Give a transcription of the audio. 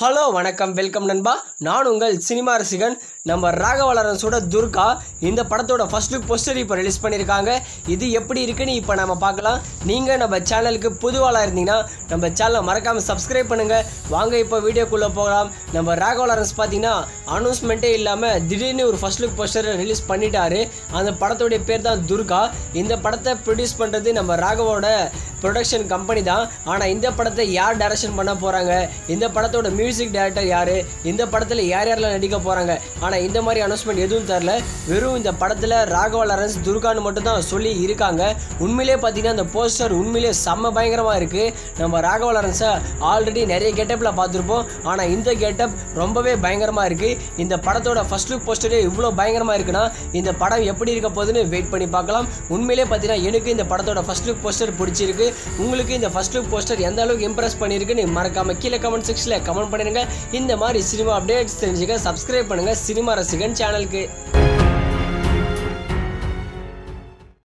Hello வணக்கம். Welcome நண்பா. நான் உங்கள் சினிமா ரசிகன் நம்ம ராகவலரன்ஸோட துர்கா. இந்த படத்தோட ஃபர்ஸ்ட் லுக் போஸ்டர் இப்போ ரிலீஸ் பண்ணியிருக்காங்க இது எப்படி இருக்குன்னு இப்போ நம்ம பார்க்கலாம். நீங்கள் நம்ம சேனலுக்கு புதுவாளாக இருந்தீங்கன்னா நம்ம சேனலை மறக்காமல் சப்ஸ்கிரைப் பண்ணுங்கள் வாங்க இப்போ வீடியோக்குள்ளே போகலாம். நம்ம ராகவலரன்ஸ் பார்த்தீங்கன்னா அனௌன்ஸ்மெண்ட்டே இல்லாமல் திடீர்னு ஒரு ஃபர்ஸ்ட் லுக் போஸ்டரை ரிலீஸ் பண்ணிட்டாரு. அந்த படத்தோடைய பேர் தான் துர்கா. இந்த படத்தை ப்ரொடியூஸ் பண்ணுறது நம்ம ராகவோட ப்ரொடக்ஷன் கம்பெனி தான். ஆனால் இந்த படத்தை யார் டைரக்ஷன் பண்ண போகிறாங்க இந்த படத்தோட மியூசிக் டைரக்டர் யார்? இந்த படத்தில் யார் யாரெல்லாம் நடிக்க போகிறாங்க ஆனால் இந்த மாதிரி அனௌன்ஸ்மெண்ட் எதுவும் தரல. வெறும் இந்த படத்தில் ராகவ லாரன்ஸ் துர்கான்னு மட்டும் தான் சொல்லி இருக்காங்க. உண்மையிலே பார்த்தீங்கன்னா அந்த போஸ்டர் உண்மையிலே செம்ம பயங்கரமாக இருக்குது நம்ம ராகவ லாரன்ஸை ஆல்ரெடி நிறைய கெட்டப்பில் பார்த்துருப்போம். ஆனால் இந்த கெட்டப் ரொம்பவே பயங்கரமாக இருக்குது இந்த படத்தோட ஃபர்ஸ்ட் லுக் போஸ்டரே இவ்வளோ பயங்கரமாக இருக்குன்னா இந்த படம் எப்படி இருக்க போகுதுன்னு வெயிட் பண்ணி பார்க்கலாம். உண்மையிலே பார்த்தீங்கன்னா எனக்கு இந்த படத்தோட ஃபர்ஸ்ட் லுக் போஸ்டர் பிடிச்சிருக்கு. உங்களுக்கு இந்த ஃபர்ஸ்ட் லுக் போஸ்டர் எந்த அளவுக்கு இம்ப்ரெஸ் பண்ணியிருக்குன்னு மறக்காம கீழே கமெண்ட் செக்ஷனில் கமெண்ட் பண்ணிடுங்க இந்த மாதிரி சினிமா அப்டேட்ஸ் தெரிஞ்சுக்க சப்ஸ்கிரைப் பண்ணுங்க. சினிமா ரசிகன் சேனலுக்கு